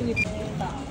对的